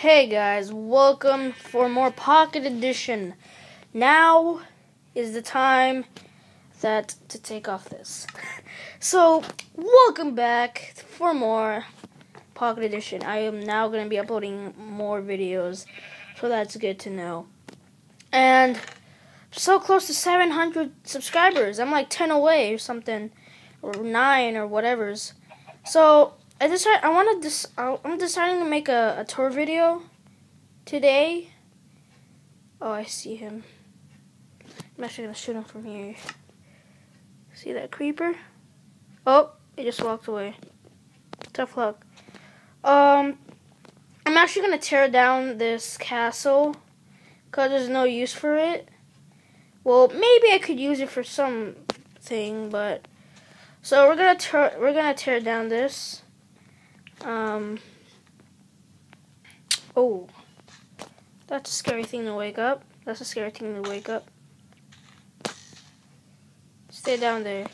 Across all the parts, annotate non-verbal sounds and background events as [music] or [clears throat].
Hey guys, welcome for more Pocket Edition. Now is the time that to take off this. [laughs] So, welcome back for more Pocket Edition. I am now going to be uploading more videos, so that's good to know. And so close to 700 subscribers. I'm like 10 away or something, or 9 or whatever's. So, I decided I want to. I'm deciding to make a, a tour video today. Oh, I see him. I'm actually gonna shoot him from here. See that creeper? Oh, he just walked away. Tough luck. Um, I'm actually gonna tear down this castle because there's no use for it. Well, maybe I could use it for something, but so we're gonna tear we're gonna tear down this. Um. Oh, that's a scary thing to wake up. That's a scary thing to wake up. Stay down there.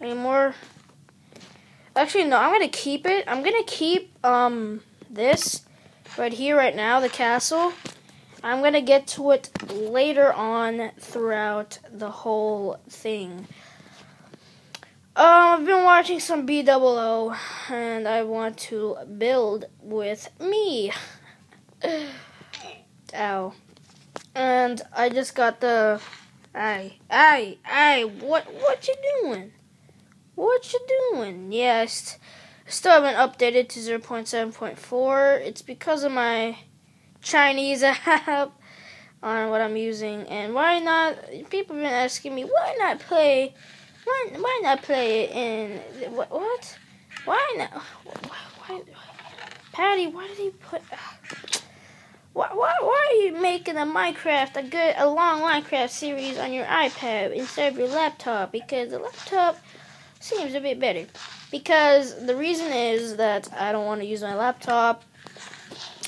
Any more? Actually, no. I'm gonna keep it. I'm gonna keep um this right here, right now, the castle. I'm gonna get to it later on throughout the whole thing. Uh, I've been watching some B double O, and I want to build with me. [sighs] Ow. And I just got the. Hey, hey, hey! What, what you doing? What you doing? Yes, still haven't updated to 0.7.4. It's because of my Chinese [laughs] app on what I'm using, and why not? People have been asking me why not play why, why not play it in what? Why not? Why, Patty, why did he put? Why, why, why are you making a Minecraft a good a long Minecraft series on your iPad instead of your laptop? Because the laptop seems a bit better. Because the reason is that I don't want to use my laptop.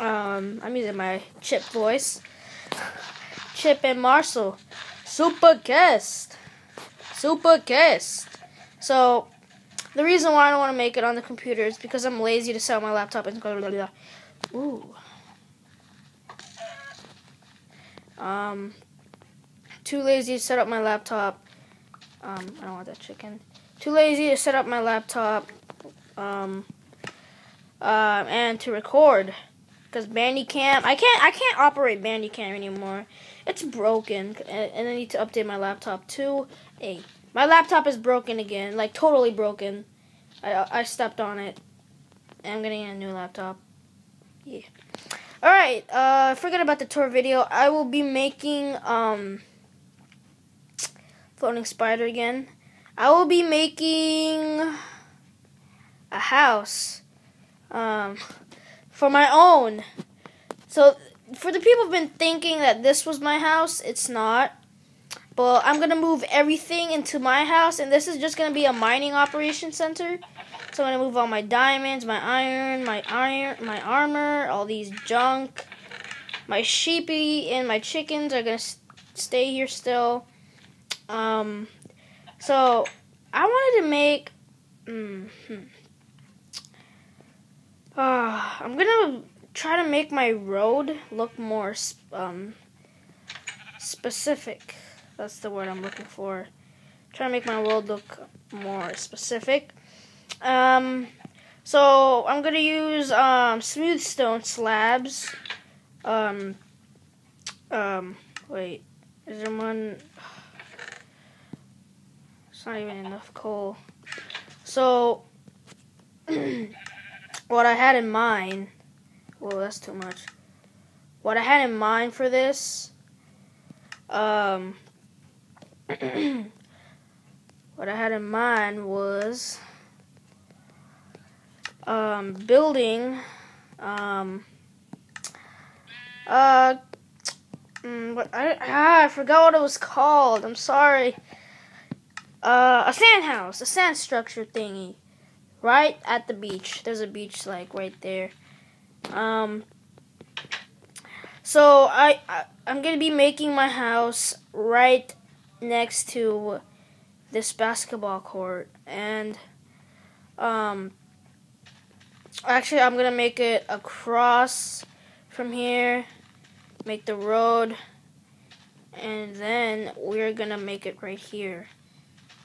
Um, I'm using my Chip voice. Chip and Marcel. Super guest. Super guest. So, the reason why I don't want to make it on the computer is because I'm lazy to set up my laptop and blah, blah, blah. Ooh. Um, too lazy to set up my laptop. Um, I don't want that chicken. Too lazy to set up my laptop. Um, uh, and to record because Bandicam, I can't, I can't operate Bandicam anymore. It's broken, and I need to update my laptop too. Hey, my laptop is broken again, like totally broken. I I stepped on it. I'm getting a new laptop. Yeah. All right. Uh, forget about the tour video. I will be making um floating spider again. I will be making a house um for my own. So for the people who've been thinking that this was my house, it's not. But I'm gonna move everything into my house, and this is just gonna be a mining operation center. So I'm gonna move all my diamonds, my iron, my iron, my armor, all these junk. My sheepy and my chickens are gonna stay here still. Um, so I wanted to make. Mm, hmm. Uh, I'm gonna try to make my road look more um, specific. That's the word I'm looking for. Try to make my road look more specific. Um, so I'm gonna use um, smooth stone slabs. Um, um, wait, is there one? It's not even enough coal. So, [clears throat] what I had in mind well, that's too much. What I had in mind for this, um, [clears throat] what I had in mind was um, building um, uh, mm, what, I, ah, I forgot what it was called. I'm sorry. Uh, a sand house, a sand structure thingy, right at the beach. There's a beach like right there. Um, so I, I I'm gonna be making my house right next to this basketball court, and um, actually I'm gonna make it across from here, make the road, and then we're gonna make it right here.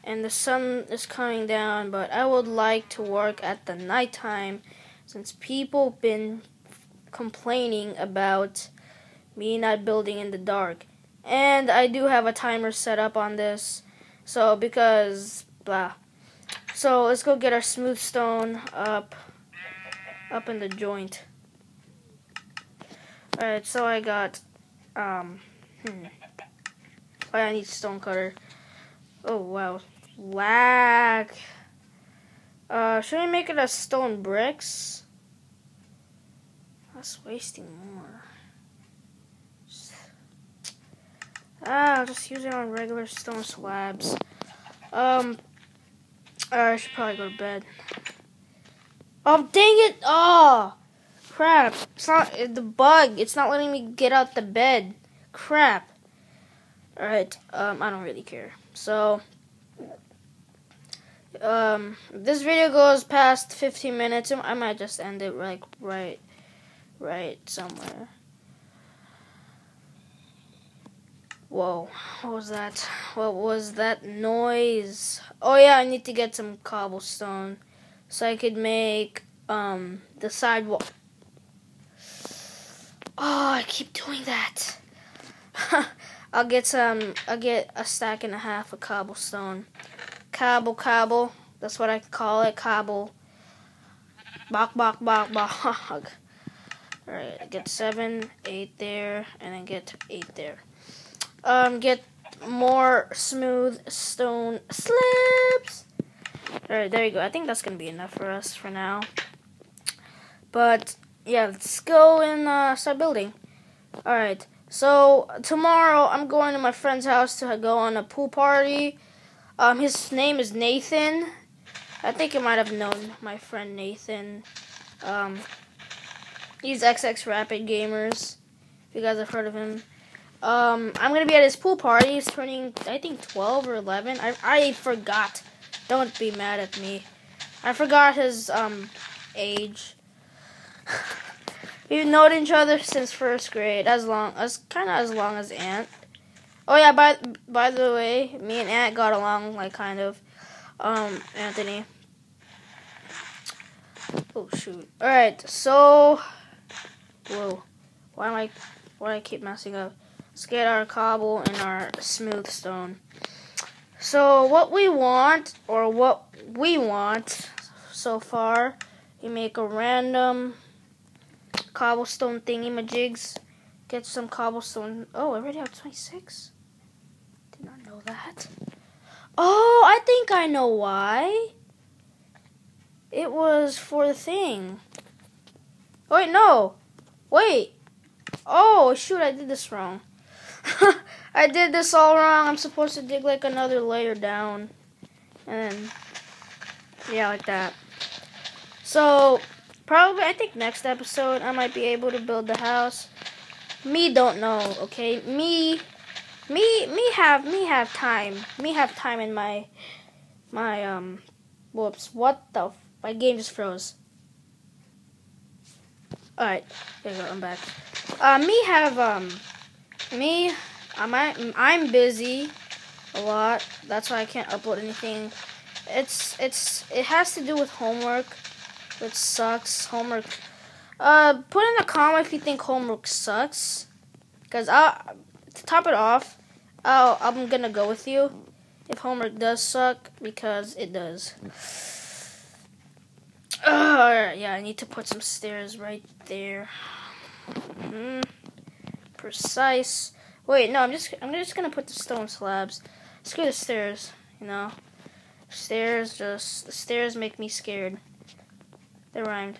And the sun is coming down, but I would like to work at the nighttime since people been complaining about me not building in the dark. And I do have a timer set up on this. So because blah. So let's go get our smooth stone up up in the joint. Alright, so I got um hmm. Oh, I need stone cutter. Oh wow. Lag. Uh should I make it a stone bricks? That's wasting more. Ah, I'll just use it on regular stone slabs. Um, I should probably go to bed. Oh, dang it! Oh, crap. It's not the bug. It's not letting me get out the bed. Crap. Alright, um, I don't really care. So, um, this video goes past 15 minutes. I might just end it like right, right somewhere. Whoa, what was that? What was that noise? Oh yeah, I need to get some cobblestone so I could make um the sidewalk. Oh, I keep doing that. [laughs] I'll get some. I'll get a stack and a half of cobblestone. Cobble, cobble. That's what I call it. Cobble. Bok, bok, bok, bok. [laughs] Alright, get seven, eight there, and then get eight there um, get more smooth stone slips. Alright, there you go. I think that's to be enough for us for now. But, yeah, let's go and uh, start building. Alright, so tomorrow I'm going to my friend's house to go on a pool party. Um, his name is Nathan. I think you might have known my friend Nathan. Um, he's XX Rapid Gamers. If you guys have heard of him. Um, I'm gonna be at his pool party. He's turning, I think, 12 or 11. I I forgot. Don't be mad at me. I forgot his um age. We've known each other since first grade, as long as kind of as long as Ant. Oh yeah, by by the way, me and Ant got along like kind of. Um, Anthony. Oh shoot! All right, so. Whoa, why am I? Why do I keep messing up? Let's get our cobble and our smooth stone. So what we want, or what we want so far, we make a random cobblestone thingy majigs. Get some cobblestone. Oh, I already have 26? Did not know that. Oh, I think I know why. It was for the thing. Wait, no. Wait. Oh, shoot, I did this wrong. [laughs] I did this all wrong. I'm supposed to dig like another layer down. And then, yeah, like that. So, probably, I think next episode, I might be able to build the house. Me don't know, okay? Me, me, me have, me have time. Me have time in my, my, um, whoops. What the, my game just froze. Alright, there you go, I'm back. Uh, me have, um, me, I'm I'm busy a lot. That's why I can't upload anything. It's it's it has to do with homework, which sucks. Homework. Uh, put in a comment if you think homework sucks, cause I to top it off, i I'm gonna go with you if homework does suck because it does. Uh, yeah, I need to put some stairs right there. Mm precise. Wait, no, I'm just I'm just gonna put the stone slabs. Screw the stairs, you know. Stairs just the stairs make me scared. They rhymed.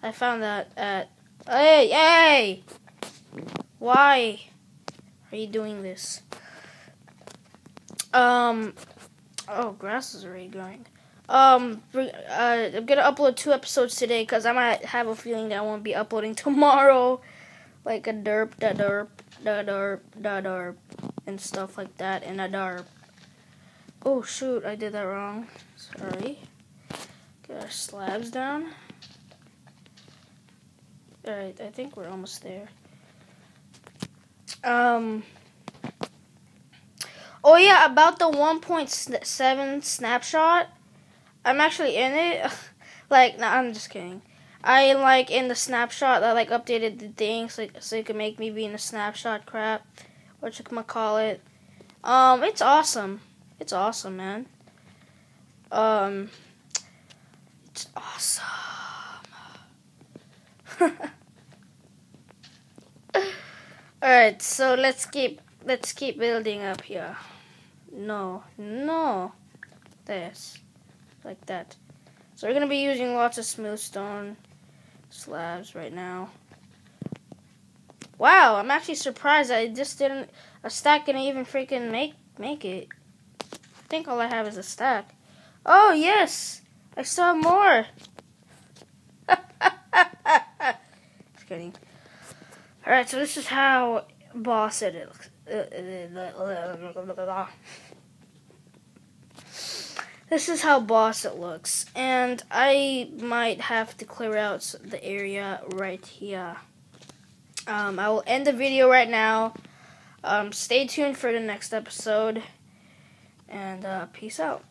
I found that at Hey, hey! Why are you doing this? Um oh grass is already growing. Um, uh, I'm gonna upload two episodes today because I might have a feeling that I won't be uploading [laughs] tomorrow like a derp, da derp, da derp, da derp, and stuff like that, and a derp. Oh shoot, I did that wrong. Sorry. Get our slabs down. Alright, I think we're almost there. Um. Oh yeah, about the 1.7 snapshot. I'm actually in it. [laughs] like, no, I'm just kidding. I like in the snapshot that like updated the thing so, so you can make me be in the snapshot crap, what you can call it. Um, it's awesome. It's awesome, man. Um, it's awesome. [laughs] Alright, so let's keep let's keep building up here. No, no. This. Like that. So we're gonna be using lots of smooth stone slabs right now. Wow, I'm actually surprised I just didn't a stack didn't even freaking make make it. I think all I have is a stack. Oh yes! I saw more. [laughs] Just kidding. Alright, so this is how boss it looks. This is how boss it looks. And I might have to clear out the area right here. Um, I will end the video right now. Um, stay tuned for the next episode. And uh, peace out.